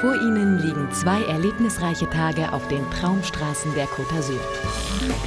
Vor Ihnen liegen zwei erlebnisreiche Tage auf den Traumstraßen der Côte d'Azur.